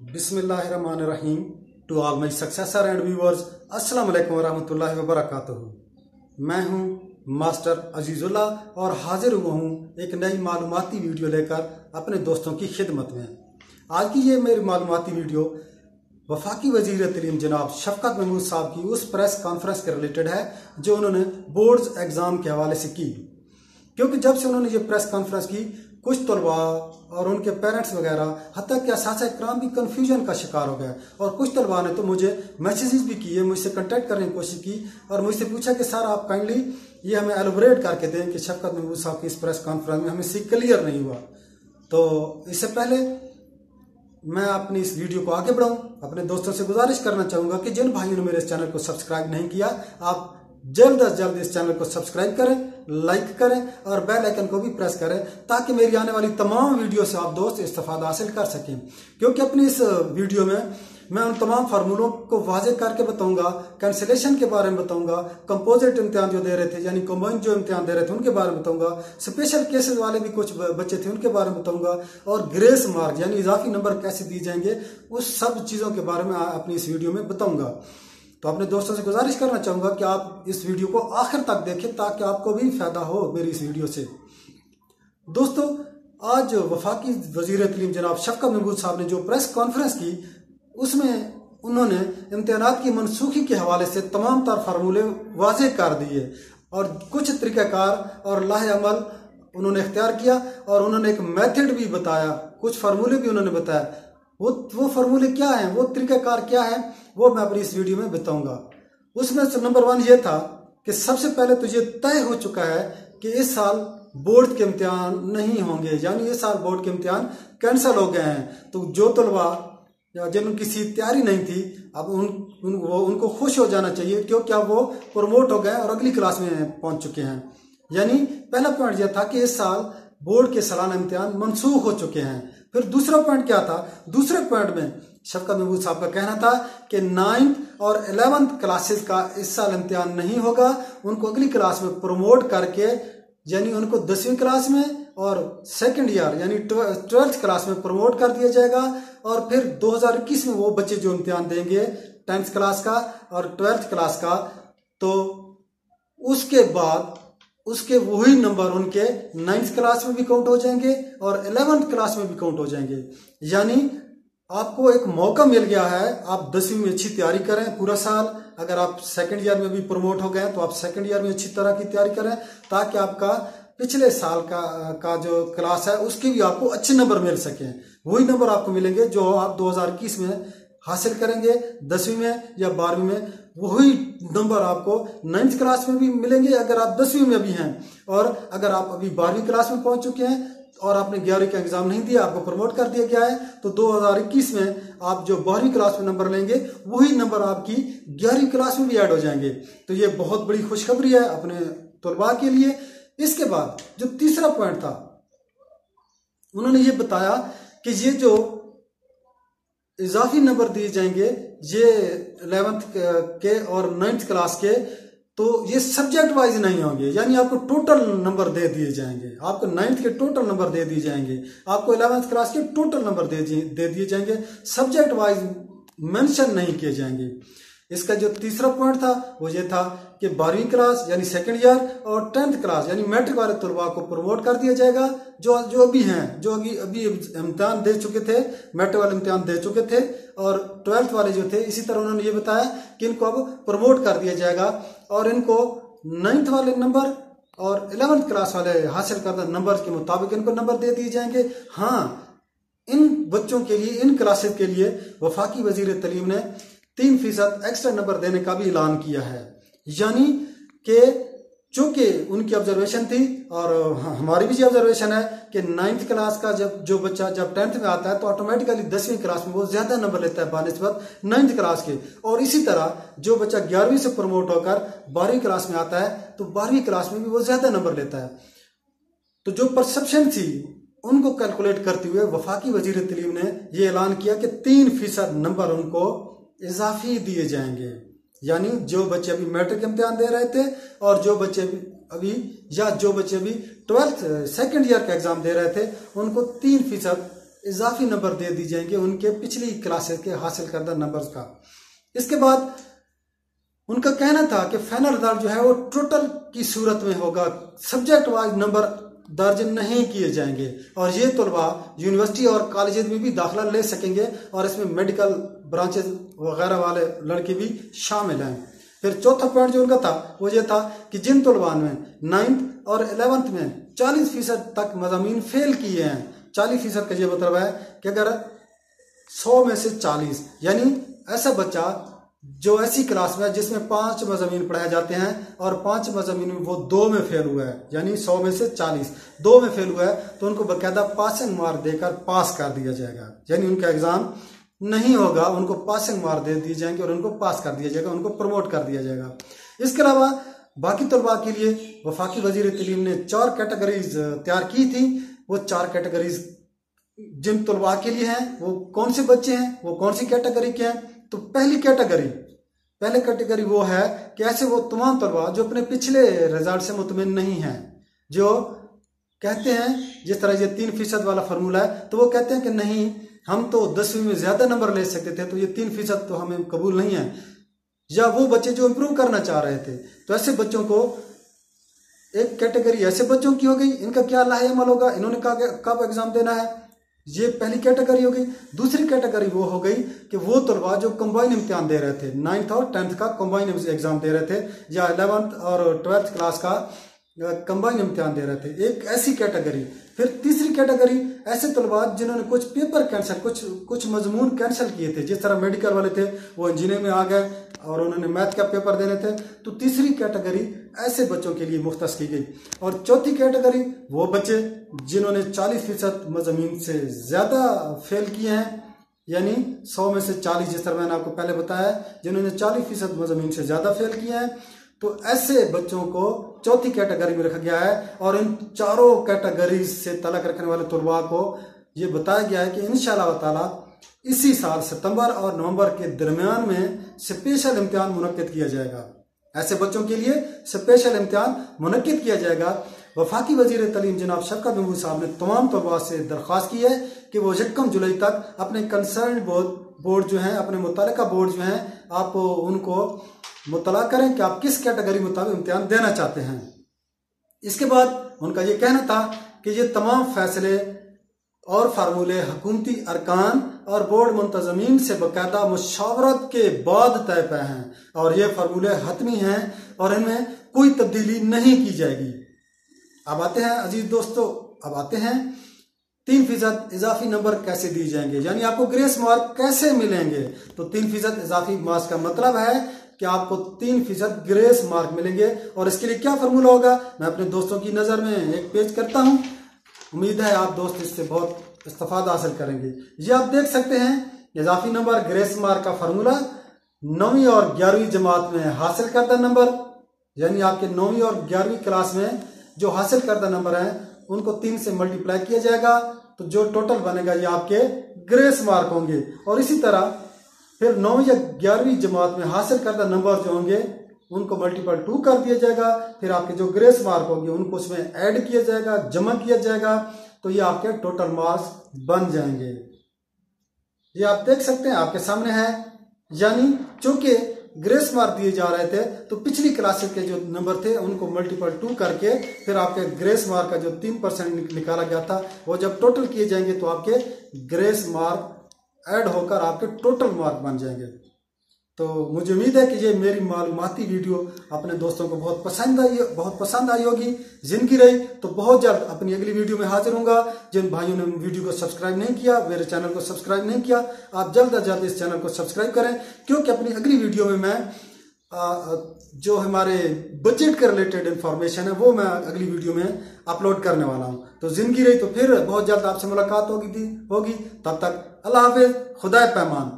बिस्मिल्लाहिर्रहमानिर्रहीम to all my successor and viewers अस्सलाम वालेकुम वरहमतुल्लाहि वबरकातुहू। मैं हूँ मास्टर अजीजुल्ला और हाजिर हुआ हूँ एक नई मालूमती वीडियो लेकर अपने दोस्तों की खिदमत में। आज की ये मेरी मालूमती वीडियो वफाकी वज़ीर तलीम जनाब शफकत महमूद साहब की उस प्रेस कॉन्फ्रेंस के रिलेटेड है, जो उन्होंने बोर्ड्स एग्ज़ाम के हवाले से की। क्योंकि जब से उन्होंने ये प्रेस कॉन्फ्रेंस की कुछ तलबा और उनके पेरेंट्स वगैरह हती कि असासा कराम भी कन्फ्यूज़न का शिकार हो गया और कुछ तलबा ने तो मुझे मैसेजेस भी किए, मुझसे कांटेक्ट करने की कोशिश की और मुझसे पूछा कि सर आप काइंडली ये हमें एलोबरेट करके दें कि शफकत महबूब साहब की इस प्रेस कॉन्फ्रेंस में हमें सी क्लियर नहीं हुआ। तो इससे पहले मैं अपनी इस वीडियो को आगे बढ़ाऊं। अपने दोस्तों से गुजारिश करना चाहूँगा कि जिन भाइयों ने मेरे इस चैनल को सब्सक्राइब नहीं किया, आप जल्द अज जल्द इस चैनल को सब्सक्राइब करें, लाइक करें और बेल आइकन को भी प्रेस करें ताकि मेरी आने वाली तमाम वीडियो से आप दोस्त इस्तेफादा हासिल कर सकें। क्योंकि अपनी इस वीडियो में मैं उन तमाम फार्मूलों को वाजे करके बताऊँगा, कैंसिलेशन के बारे में बताऊँगा कंपोजिट इम्तिहान जो दे रहे थे, यानी कम्बाइन जो इम्तिहान दे रहे थे, उनके बारे में बताऊँगा स्पेशल केसेस वाले भी कुछ बच्चे थे, उनके बारे में बताऊँगा और ग्रेस मार्क यानी इजाफी नंबर कैसे दिए जाएँगे, उस सब चीज़ों के बारे में अपनी इस वीडियो में बताऊँगा। तो अपने दोस्तों से गुजारिश करना चाहूँगा कि आप इस वीडियो को आखिर तक देखें ताकि आपको भी फ़ायदा हो मेरी इस वीडियो से। दोस्तों, आज वफाकी वज़ीर तलीम जनाब शफका महमूद साहब ने जो प्रेस कॉन्फ्रेंस की, उसमें उन्होंने इम्तहान की मनसूखी के हवाले से तमाम तर फार्मूले वाजे कर दिए और कुछ तरीक़ाकार और लाह अमल उन्होंने इख्तियार किया और उन्होंने एक मेथड भी बताया, कुछ फार्मूले भी उन्होंने बताया वो वो फार्मूले क्या हैं? वो तरीकाकार क्या है? वो मैं अपनी इस वीडियो में बताऊँगा। उसमें नंबर वन ये था कि सबसे पहले तो ये तय हो चुका है कि इस साल बोर्ड के इम्तिहान नहीं होंगे। यानी इस साल बोर्ड के इम्तिहान कैंसिल हो गए हैं। तो जो तलबा या जिनकी सी तैयारी नहीं थी अब उन, उन वो उनको खुश हो जाना चाहिए क्योंकि अब वो प्रमोट हो गए और अगली क्लास में पहुँच चुके हैं। यानी पहला पॉइंट यह था कि इस साल बोर्ड के सालाना इम्तिहान मनसूख हो चुके हैं। फिर दूसरा पॉइंट क्या था? दूसरे पॉइंट में शफकत महबूब साहब का कहना था कि नाइन्थ और इलेवेंथ क्लासेस का इस साल इम्तहान नहीं होगा। उनको अगली क्लास में प्रमोट करके, यानी उनको दसवीं क्लास में और सेकंड ईयर यानी ट्वेल्थ क्लास में प्रमोट कर दिया जाएगा। और फिर 2021 में वो बच्चे जो इम्तहान देंगे टेंथ क्लास का और ट्वेल्थ क्लास का तो उसके बाद उसके वही नंबर उनके नाइन्थ क्लास में भी काउंट हो जाएँगे और इलेवेंथ क्लास में भी काउंट हो जाएँगे। यानी आपको एक मौका मिल गया है, आप दसवीं में अच्छी तैयारी करें पूरा साल। अगर आप सेकंड ईयर में भी प्रमोट हो गए तो आप सेकंड ईयर में अच्छी तरह की तैयारी करें ताकि आपका पिछले साल का का जो क्लास है, उसके भी आपको अच्छे नंबर मिल सके। वही नंबर आपको मिलेंगे जो आप 2021 में हासिल करेंगे, दसवीं में या बारहवीं में। वही नंबर आपको नाइन्थ क्लास में भी मिलेंगे अगर आप दसवीं में भी हैं। और अगर आप अभी बारहवीं क्लास में पहुँच चुके हैं और आपने ग्यारहवीं का एग्ज़ाम नहीं दिया, आपको प्रमोट कर दिया गया है तो 2021 में आप जो बारहवीं क्लास में नंबर लेंगे, वही नंबर आपकी ग्यारहवीं क्लास में भी ऐड हो जाएँगे। तो ये बहुत बड़ी खुशखबरी है अपने तलबा के लिए। इसके बाद जो तीसरा पॉइंट था, उन्होंने ये बताया कि ये जो इजाफी नंबर दिए जाएँगे ये इलेवेंथ के और नाइन्थ क्लास के तो ये सब्जेक्ट वाइज नहीं होंगे। यानी आपको टोटल नंबर दे दिए जाएँगे। आपको नाइन्थ के टोटल नंबर दे दिए जाएँगे। आपको इलेवेंथ क्लास के टोटल नंबर दे दे दिए जाएँगे। सब्जेक्ट वाइज मेंशन नहीं किए जाएँगे। इसका जो तीसरा पॉइंट था, वो ये था कि बारहवीं क्लास यानी सेकंड ईयर और टेंथ क्लास यानी मैट्रिक वाले तलबा को प्रमोट कर दिया जाएगा। जो जो अभी हैं, जो अभी अभी इम्तहान दे चुके थे मैट्रिक वाले इम्तहान दे चुके थे, और ट्वेल्थ वाले जो थे, इसी तरह उन्होंने ये बताया कि इनको अब प्रमोट कर दिया जाएगा। और इनको नाइन्थ वाले नंबर और इलेवंथ क्लास वाले हासिल करदा नंबर के मुताबिक इनको नंबर दे दिए जाएँगे। हाँ इन बच्चों के लिए, इन क्लासेस के लिए वफाकी वज़ीर तलीम ने तीन फ़ीसद एक्स्ट्रा नंबर देने का भी ऐलान किया है। यानी कि चूँकि उनकी ऑब्जर्वेशन थी और हमारी भी ऑब्जर्वेशन है कि नाइन्थ क्लास का जब, जो बच्चा जब टेंथ में आता है तो ऑटोमेटिकली दसवीं क्लास में वो ज़्यादा नंबर लेता है बानस्बत नाइन्थ क्लास के। और इसी तरह जो बच्चा ग्यारहवीं से प्रमोट होकर बारहवीं क्लास में आता है तो बारहवीं क्लास में भी वो ज़्यादा नंबर लेता है। तो जो परसेप्शन थी, उनको कैलकुलेट करते हुए वफाकी वज़ीर तलीम ने यह ऐलान किया कि तीन फ़ीसद नंबर उनको इजाफी दिए जाएँगे। यानी जो बच्चे अभी मैट्रिक इम्तिहान दे रहे थे और जो बच्चे अभी, या जो बच्चे अभी ट्वेल्थ सेकेंड ईयर का एग्ज़ाम दे रहे थे, उनको तीन फ़ीसद इजाफी नंबर दे दी जाएँगे उनके पिछली क्लासेस के हासिल करदा नंबर का। इसके बाद उनका कहना था कि फाइनल रिज़ल्ट जो है वो टोटल की सूरत में होगा। सब्जेक्ट वाइज नंबर दर्ज नहीं किए जाएँगे। और ये तलबा यूनिवर्सिटी और कॉलेज में भी दाखिला ले सकेंगे और इसमें मेडिकल ब्रांचेज वगैरह वाले लड़के भी शामिल हैं। फिर चौथा पॉइंट जो उनका था, वो ये था कि जिन तलबान में नाइन्थ और इलेवेंथ में चालीस फ़ीसद तक मजामी फेल किए हैं, चालीस फ़ीसद का ये मतलब है कि अगर सौ में से चालीस, यानी ऐसा बच्चा जो ऐसी क्लास में जिसमें पाँच मजमीन पढ़ाए जाते हैं और पाँच मजमीन में वो दो में फेल हुआ है, यानी सौ में से चालीस। दो में फेल हुआ है तो उनको बकायदा पासिंग मार्क देकर पास कर दिया जाएगा। यानी उनका एग्ज़ाम नहीं होगा, उनको पासिंग मार्क दे दिए जाएँगे और उनको पास कर दिया जाएगा, उनको प्रमोट कर दिया जाएगा। इसके अलावा बाकी तलबा के लिए वफाकी वज़ीर तलीम ने चार कैटेगरीज तैयार की थी। वो चार कैटेगरीज जिन तलबा के लिए हैं, वो कौन से बच्चे हैं, वो कौन सी कैटेगरी के हैं तो पहली कैटेगरी पहले कैटेगरी वो है कि ऐसे वो तमाम तलबा जो अपने पिछले रिज़ल्ट से मुतमिन नहीं है, जो कहते हैं, जिस तरह ये तीन फ़ीसद वाला फार्मूला है तो वो कहते हैं कि नहीं, हम तो दसवीं में ज़्यादा नंबर ले सकते थे तो ये तीन फ़ीसद तो हमें कबूल नहीं है। या वो बच्चे जो इम्प्रूव करना चाह रहे थे तो ऐसे बच्चों को एक कैटेगरी ऐसे बच्चों की हो गई, इनका क्या लाहेमल होगा? इन्होंने कहा कब एग्ज़ाम देना है? ये पहली कैटेगरी हो गई। दूसरी कैटेगरी वो हो गई कि वो तलबा जो कंबाइन इम्तिहान दे रहे थे नाइन्थ और टेंथ का कम्बाइन एग्ज़ाम दे रहे थे, या एलेवंथ और ट्वेल्थ क्लास का कंबाइन इम्तिहान दे रहे थे। एक ऐसी कैटेगरी फिर तीसरी कैटेगरी ऐसे तलबा जिन्होंने कुछ पेपर कैंसिल कुछ कुछ मजमून कैंसिल किए थे, जिस तरह मेडिकल वाले थे, वो इंजीनियरिंग में आ गए और उन्होंने मैथ का पेपर देने थे। तो तीसरी कैटेगरी ऐसे बच्चों के लिए मुख्त की गई। और चौथी कैटेगरी वो बच्चे जिन्होंने चालीस फ़ीसद मजमीन से ज़्यादा फेल किए हैं, यानी सौ में से चालीस, जिस तरह मैंने आपको पहले बताया, जिन्होंने चालीस फ़ीसद मजमीन से ज़्यादा फेल किए हैं तो ऐसे बच्चों को चौथी कैटेगरी में रखा गया है और इन चारों कैटेगरी से तलक रखने वाले तलबा को ये बताया गया है कि इन ताला इसी साल सितंबर और नवंबर के दरमियान में स्पेशल इम्तिहान मुनद किया जाएगा। ऐसे बच्चों के लिए स्पेशल इम्तिहान मुनद किया जाएगा। वफाकी वज़ीर तलीम जनाब शफकत महबूब साहब ने तमाम तलबा से दरख्वास्त की है कि वो यकम जुलाई तक अपने कंसर्न बोर्ड बोर्ड जो हैं, अपने मुतल बोर्ड जो हैं, आप उनको मुतला करें कि आप किस कैटेगरी मुताबिक इम्तिहान देना चाहते हैं। इसके बाद उनका ये कहना था कि ये तमाम फैसले और फार्मूले हकूमती अरकान और बोर्ड मुंतजमीन से बाकायदा मुशावरत के बाद तय पे हैं और ये फार्मूले हतमी हैं और इनमें कोई तब्दीली नहीं की जाएगी। अब आते हैं अज़ीज़ दोस्तों, अब आते हैं। तीन फ़ीसद इजाफी नंबर कैसे दिए जाएँगे? यानी आपको ग्रेस मार्क कैसे मिलेंगे? तो तीन फ़ीसद इजाफी मार्क्स का मतलब है कि आपको तीन फ़ीसद ग्रेस मार्क मिलेंगे। और इसके लिए क्या फॉर्मूला होगा? मैं अपने दोस्तों की नज़र में एक पेज करता हूँ। उम्मीद है आप दोस्त इससे बहुत इस्तफाद हासिल करेंगे। ये आप देख सकते हैं, इजाफी नंबर, ग्रेस मार्क का फार्मूला। नौवीं और ग्यारहवीं जमात में हासिल करदा नंबर। यानी आपके नौवीं और ग्यारहवीं क्लास में जो हासिल करदा नंबर है, उनको तीन से मल्टीप्लाई किया जाएगा। तो जो टोटल बनेगा, ये आपके ग्रेस मार्क होंगे। और इसी तरह, फिर नौवीं या ग्यारहवीं जमात में हासिल करदा नंबर जो होंगे, उनको मल्टीपल टू कर दिया जाएगा। फिर आपके जो ग्रेस मार्क होंगे, उनको उसमें ऐड किया जाएगा, जमा किया जाएगा। तो ये आपके टोटल मार्क्स बन जाएँगे। ये आप देख सकते हैं, आपके सामने है। यानी चूँकि ग्रेस मार्क दिए जा रहे थे। तो पिछली क्लासेस के जो नंबर थे, उनको मल्टीपल टू करके फिर आपके ग्रेस मार्क का जो तीन परसेंट निकाला गया था, वो जब टोटल किए जाएँगे तो आपके ग्रेस मार्क ऐड होकर आपके टोटल मार्क बन जाएँगे। तो मुझे उम्मीद है कि ये मेरी मालूमती वीडियो अपने दोस्तों को बहुत पसंद आई, बहुत पसंद आई होगी, ज़िंदगी रही तो बहुत जल्द अपनी अगली वीडियो में हाजिर होंगे जिन भाइयों ने वीडियो को सब्सक्राइब नहीं किया, मेरे चैनल को सब्सक्राइब नहीं किया, आप जल्द अज जल्द इस चैनल को सब्सक्राइब करें, क्योंकि अपनी अगली वीडियो में मैं जो हमारे बजट के रिलेटेड इंफॉर्मेशन है, वो मैं अगली वीडियो में अपलोड करने वाला हूँ। तो ज़िंदगी रही तो फिर बहुत जल्द आपसे मुलाकात होगी होगी। तब तक अल्लाह हाफिज खुदा पैमान।